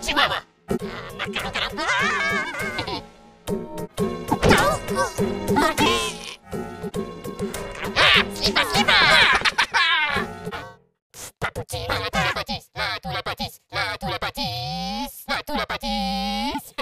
Chihuahua. La tout la pâtisse, la tout la pâtisse, la tout la pâtisse.